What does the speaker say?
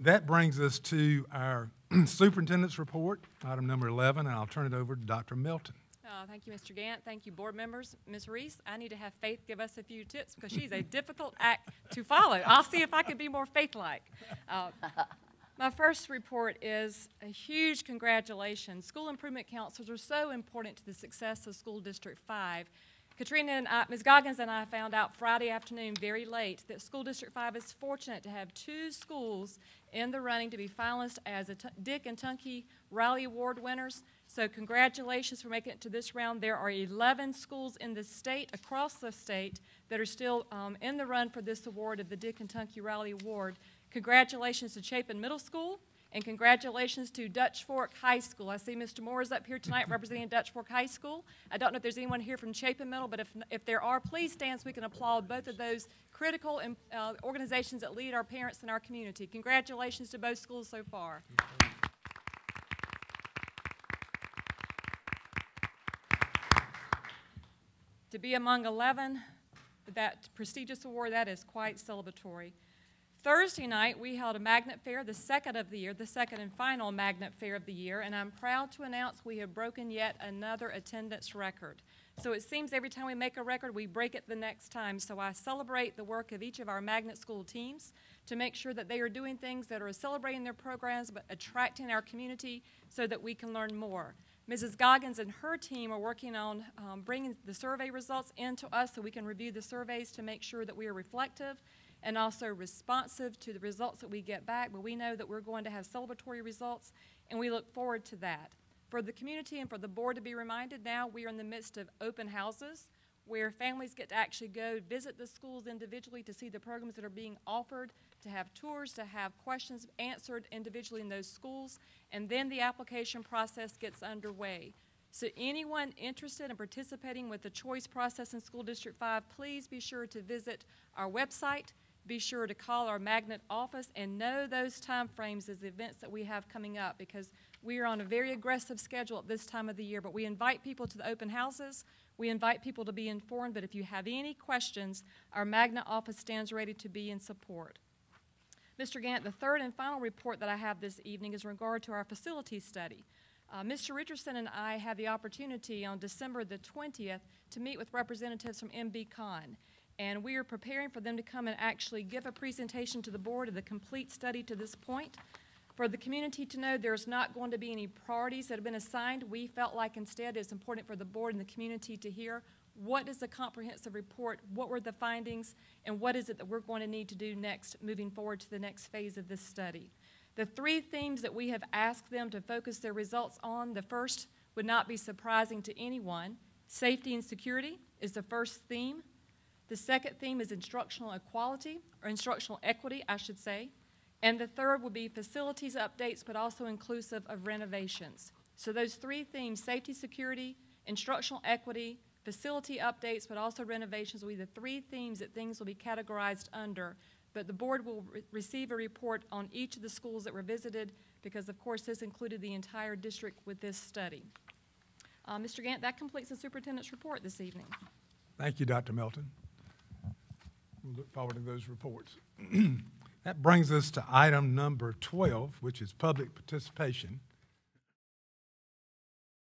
That brings us to our superintendent's report, item number 11, and I'll turn it over to Dr. Melton. Uh, Thank you, Mr. Gant. Thank you, board members. Ms. Reese, I need to have Faith give us a few tips because she's a difficult act to follow. I'll see if I can be more faith-like. Uh, My first report is a huge congratulations. School improvement counselors are so important to the success of School District 5. Katrina and I, Ms. Goggins and I found out Friday afternoon, very late, that School District 5 is fortunate to have two schools in the running to be finalists as a Dick and Tunky Riley Award winners. So congratulations for making it to this round. There are 11 schools in the state, across the state, that are still um, in the run for this award of the Dick and Tunky Riley Award. Congratulations to Chapin Middle School, and congratulations to Dutch Fork High School. I see Mr. Moore is up here tonight representing Dutch Fork High School. I don't know if there's anyone here from Chapin Middle, but if, if there are, please stand so we can applaud both of those critical um, uh, organizations that lead our parents and our community. Congratulations to both schools so far. To be among 11, that prestigious award, that is quite celebratory. Thursday night, we held a magnet fair, the second of the year, the second and final magnet fair of the year, and I'm proud to announce we have broken yet another attendance record. So it seems every time we make a record, we break it the next time. So I celebrate the work of each of our magnet school teams to make sure that they are doing things that are celebrating their programs but attracting our community so that we can learn more. Mrs. Goggins and her team are working on um, bringing the survey results into us so we can review the surveys to make sure that we are reflective and also responsive to the results that we get back. But we know that we're going to have celebratory results, and we look forward to that. For the community and for the board to be reminded now, we are in the midst of open houses where families get to actually go visit the schools individually to see the programs that are being offered, to have tours, to have questions answered individually in those schools, and then the application process gets underway. So anyone interested in participating with the choice process in School District 5, please be sure to visit our website, be sure to call our magnet office, and know those timeframes as the events that we have coming up, because we are on a very aggressive schedule at this time of the year, but we invite people to the open houses. We invite people to be informed, but if you have any questions, our magnet office stands ready to be in support. Mr. Gant, the third and final report that I have this evening is in regard to our facility study. Uh, Mr. Richardson and I had the opportunity on December the 20th to meet with representatives from MB Kahn, and we are preparing for them to come and actually give a presentation to the board of the complete study to this point. For the community to know there's not going to be any priorities that have been assigned, we felt like instead it's important for the board and the community to hear what is the comprehensive report, what were the findings, and what is it that we're going to need to do next, moving forward to the next phase of this study. The three themes that we have asked them to focus their results on, the first would not be surprising to anyone. Safety and security is the first theme. The second theme is instructional equality, or instructional equity, I should say. And the third will be facilities updates, but also inclusive of renovations. So those three themes, safety, security, instructional equity, facility updates, but also renovations will be the three themes that things will be categorized under. But the board will re- receive a report on each of the schools that were visited, because of course this included the entire district with this study. Uh, Mr. Gant, that completes the superintendent's report this evening. Thank you, Dr. Melton. We look forward to those reports. That brings us to item number 12, which is public participation.